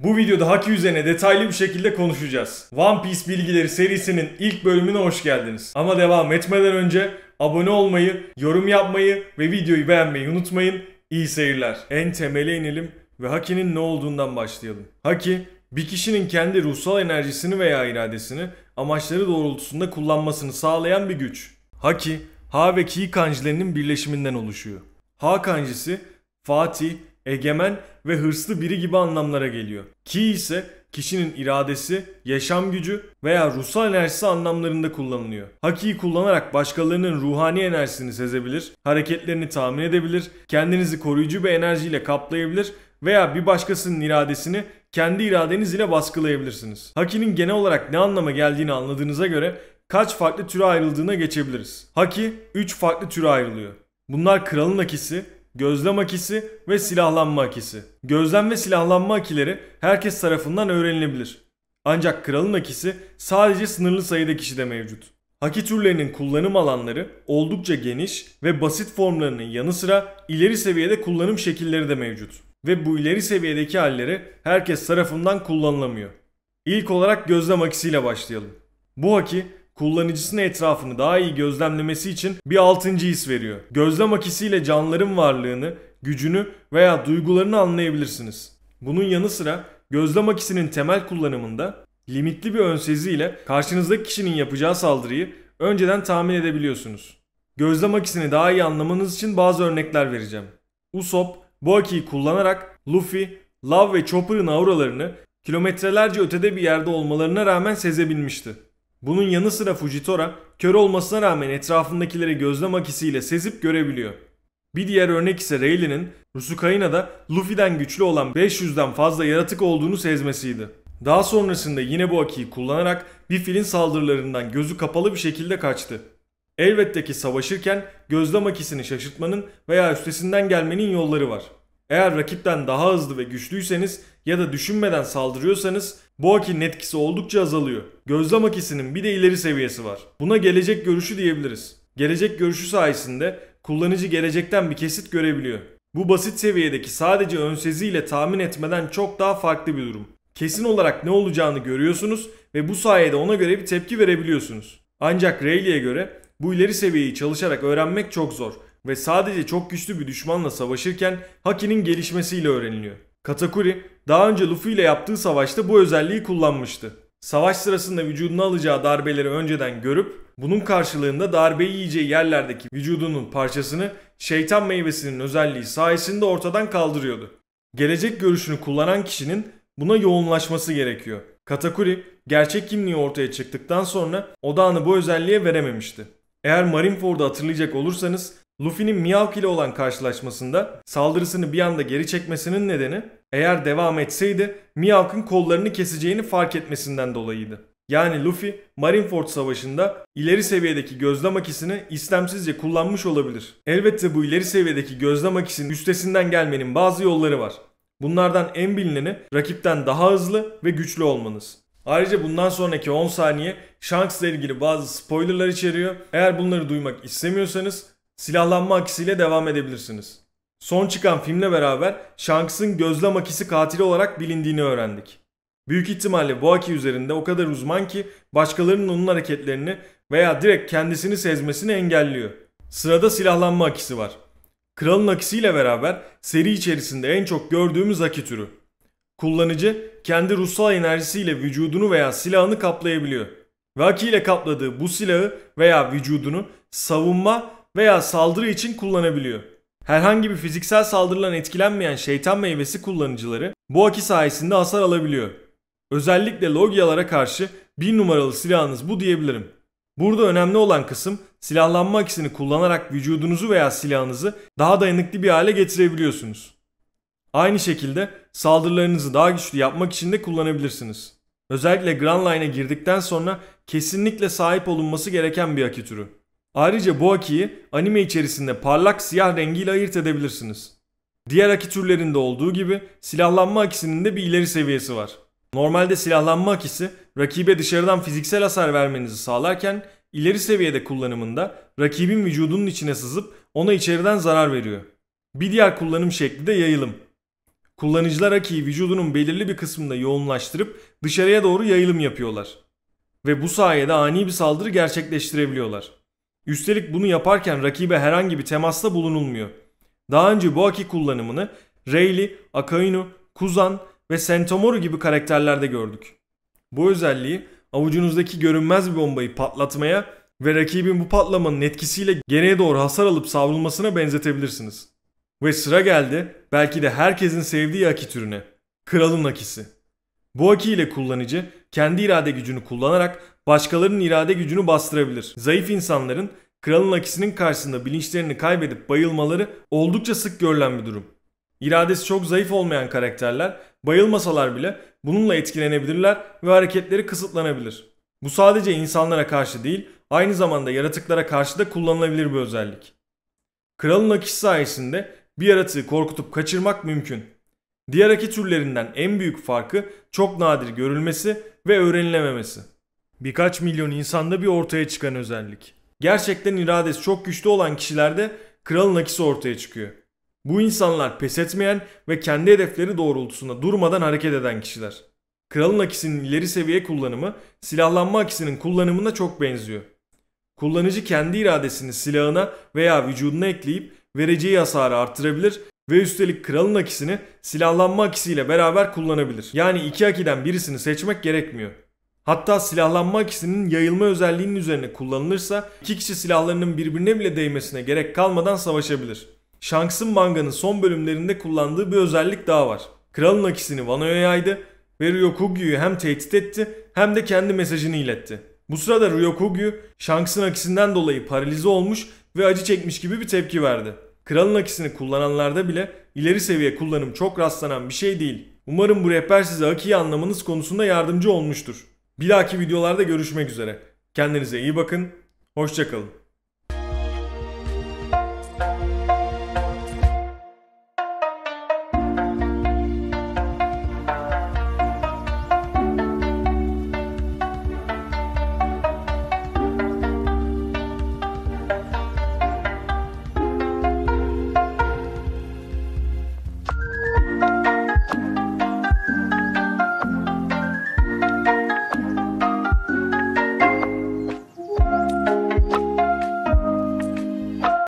Bu videoda Haki üzerine detaylı bir şekilde konuşacağız. One Piece bilgileri serisinin ilk bölümüne hoş geldiniz. Ama devam etmeden önce abone olmayı, yorum yapmayı ve videoyu beğenmeyi unutmayın. İyi seyirler. En temele inelim ve Haki'nin ne olduğundan başlayalım. Haki, bir kişinin kendi ruhsal enerjisini veya iradesini amaçları doğrultusunda kullanmasını sağlayan bir güç. Haki, Ha ve Ki kanjilerinin birleşiminden oluşuyor. Ha kanjisi, Fatih, egemen ve hırslı biri gibi anlamlara geliyor. Ki ise kişinin iradesi, yaşam gücü veya ruhsal enerjisi anlamlarında kullanılıyor. Haki'yi kullanarak başkalarının ruhani enerjisini sezebilir, hareketlerini tahmin edebilir, kendinizi koruyucu bir enerjiyle kaplayabilir veya bir başkasının iradesini kendi iradeniz ile baskılayabilirsiniz. Haki'nin genel olarak ne anlama geldiğini anladığınıza göre kaç farklı türe ayrıldığına geçebiliriz. Haki 3 farklı türe ayrılıyor. Bunlar kralın akisi, gözlem akisi ve silahlanma akisi. Gözlem ve silahlanma akileri herkes tarafından öğrenilebilir. Ancak kralın akisi sadece sınırlı sayıda kişide mevcut. Haki türlerinin kullanım alanları oldukça geniş ve basit formlarının yanı sıra ileri seviyede kullanım şekilleri de mevcut. Ve bu ileri seviyedeki halleri herkes tarafından kullanılamıyor. İlk olarak gözlem akisiyle başlayalım. Bu haki kullanıcısının etrafını daha iyi gözlemlemesi için bir altıncı his veriyor. Gözlem akisiyle canlıların varlığını, gücünü veya duygularını anlayabilirsiniz. Bunun yanı sıra gözlem akisinin temel kullanımında limitli bir ön sezi ile karşınızdaki kişinin yapacağı saldırıyı önceden tahmin edebiliyorsunuz. Gözlem akisini daha iyi anlamanız için bazı örnekler vereceğim. Usopp bu akiyi kullanarak Luffy, Love ve Chopper'ın auralarını kilometrelerce ötede bir yerde olmalarına rağmen sezebilmişti. Bunun yanı sıra Fujitora kör olmasına rağmen etrafındakileri gözlem akisiyle sezip görebiliyor. Bir diğer örnek ise Rayleigh'nin Rusukaina'da Luffy'den güçlü olan 500'den fazla yaratık olduğunu sezmesiydi. Daha sonrasında yine bu akiyi kullanarak bir filin saldırılarından gözü kapalı bir şekilde kaçtı. Elbette ki savaşırken gözlem akisini şaşırtmanın veya üstesinden gelmenin yolları var. Eğer rakipten daha hızlı ve güçlüyseniz ya da düşünmeden saldırıyorsanız bu akinin etkisi oldukça azalıyor. Gözlem akisinin bir de ileri seviyesi var. Buna gelecek görüşü diyebiliriz. Gelecek görüşü sayesinde kullanıcı gelecekten bir kesit görebiliyor. Bu basit seviyedeki sadece ön seziyle tahmin etmeden çok daha farklı bir durum. Kesin olarak ne olacağını görüyorsunuz ve bu sayede ona göre bir tepki verebiliyorsunuz. Ancak Rayleigh'e göre bu ileri seviyeyi çalışarak öğrenmek çok zor ve sadece çok güçlü bir düşmanla savaşırken Haki'nin gelişmesiyle öğreniliyor. Katakuri daha önce Luffy ile yaptığı savaşta bu özelliği kullanmıştı. Savaş sırasında vücuduna alacağı darbeleri önceden görüp bunun karşılığında darbeyi yiyeceği yerlerdeki vücudunun parçasını şeytan meyvesinin özelliği sayesinde ortadan kaldırıyordu. Gelecek görüşünü kullanan kişinin buna yoğunlaşması gerekiyor. Katakuri gerçek kimliği ortaya çıktıktan sonra odağını bu özelliğe verememişti. Eğer Marineford'u hatırlayacak olursanız Luffy'nin Mihawk ile olan karşılaşmasında saldırısını bir anda geri çekmesinin nedeni eğer devam etseydi Mihawk'ın kollarını keseceğini fark etmesinden dolayıydı. Yani Luffy Marineford savaşında ileri seviyedeki gözlem akisini istemsizce kullanmış olabilir. Elbette bu ileri seviyedeki gözlem akisinin üstesinden gelmenin bazı yolları var. Bunlardan en bilineni rakipten daha hızlı ve güçlü olmanız. Ayrıca bundan sonraki 10 saniye Shanks ile ilgili bazı spoilerlar içeriyor. Eğer bunları duymak istemiyorsanız silahlanma akisiyle devam edebilirsiniz. Son çıkan filmle beraber Shanks'ın gözlem akisi katili olarak bilindiğini öğrendik. Büyük ihtimalle bu aki üzerinde o kadar uzman ki başkalarının onun hareketlerini veya direkt kendisini sezmesini engelliyor. Sırada silahlanma akisi var. Kralın akisiyle beraber seri içerisinde en çok gördüğümüz aki türü. Kullanıcı kendi ruhsal enerjisiyle vücudunu veya silahını kaplayabiliyor. Ve aki ile kapladığı bu silahı veya vücudunu savunma veya saldırı için kullanabiliyor. Herhangi bir fiziksel saldırılan etkilenmeyen şeytan meyvesi kullanıcıları bu aki sayesinde hasar alabiliyor. Özellikle Logialara karşı bir numaralı silahınız bu diyebilirim. Burada önemli olan kısım silahlanma akisini kullanarak vücudunuzu veya silahınızı daha dayanıklı bir hale getirebiliyorsunuz. Aynı şekilde saldırılarınızı daha güçlü yapmak için de kullanabilirsiniz. Özellikle Grand Line'e girdikten sonra kesinlikle sahip olunması gereken bir aki türü. Ayrıca bu akiyi anime içerisinde parlak siyah rengiyle ayırt edebilirsiniz. Diğer aki türlerinde olduğu gibi silahlanma akisinin de bir ileri seviyesi var. Normalde silahlanma akisi rakibe dışarıdan fiziksel hasar vermenizi sağlarken ileri seviyede kullanımında rakibin vücudunun içine sızıp ona içeriden zarar veriyor. Bir diğer kullanım şekli de yayılım. Kullanıcılar Aki'yi vücudunun belirli bir kısmında yoğunlaştırıp dışarıya doğru yayılım yapıyorlar. Ve bu sayede ani bir saldırı gerçekleştirebiliyorlar. Üstelik bunu yaparken rakibe herhangi bir temasta bulunulmuyor. Daha önce bu Aki kullanımını Rayleigh, Akainu, Kuzan ve Sentomaru gibi karakterlerde gördük. Bu özelliği avucunuzdaki görünmez bir bombayı patlatmaya ve rakibin bu patlamanın etkisiyle geriye doğru hasar alıp savrulmasına benzetebilirsiniz. Ve sıra geldi belki de herkesin sevdiği Aki türüne. Kralın Aki'si. Bu Aki ile kullanıcı kendi irade gücünü kullanarak başkalarının irade gücünü bastırabilir. Zayıf insanların kralın Aki'sinin karşısında bilinçlerini kaybedip bayılmaları oldukça sık görülen bir durum. İradesi çok zayıf olmayan karakterler bayılmasalar bile bununla etkilenebilirler ve hareketleri kısıtlanabilir. Bu sadece insanlara karşı değil, aynı zamanda yaratıklara karşı da kullanılabilir bir özellik. Kralın akışı sayesinde bir yaratığı korkutup kaçırmak mümkün. Diğer aki türlerinden en büyük farkı çok nadir görülmesi ve öğrenilememesi. Birkaç milyon insanda bir ortaya çıkan özellik. Gerçekten iradesi çok güçlü olan kişilerde kralın akisi ortaya çıkıyor. Bu insanlar pes etmeyen ve kendi hedefleri doğrultusunda durmadan hareket eden kişiler. Kralın akisinin ileri seviye kullanımı silahlanma akisinin kullanımına çok benziyor. Kullanıcı kendi iradesini silahına veya vücuduna ekleyip vereceği hasarı artırabilir ve üstelik kralın akisini silahlanma akisiyle beraber kullanabilir. Yani iki akiden birisini seçmek gerekmiyor. Hatta silahlanma akisinin yayılma özelliğinin üzerine kullanılırsa iki kişi silahlarının birbirine bile değmesine gerek kalmadan savaşabilir. Shanks'ın manganın son bölümlerinde kullandığı bir özellik daha var. Kralın akisini Wano'ya yaydı ve Ryokugyu'yu hem tehdit etti hem de kendi mesajını iletti. Bu sırada Ryokugyu, Shanks'ın akisinden dolayı paralize olmuş ve acı çekmiş gibi bir tepki verdi. Kralın akisini kullananlarda bile ileri seviye kullanım çok rastlanan bir şey değil. Umarım bu rehber size Aki'yi anlamanız konusunda yardımcı olmuştur. Bir dahaki videolarda görüşmek üzere. Kendinize iyi bakın, hoşçakalın.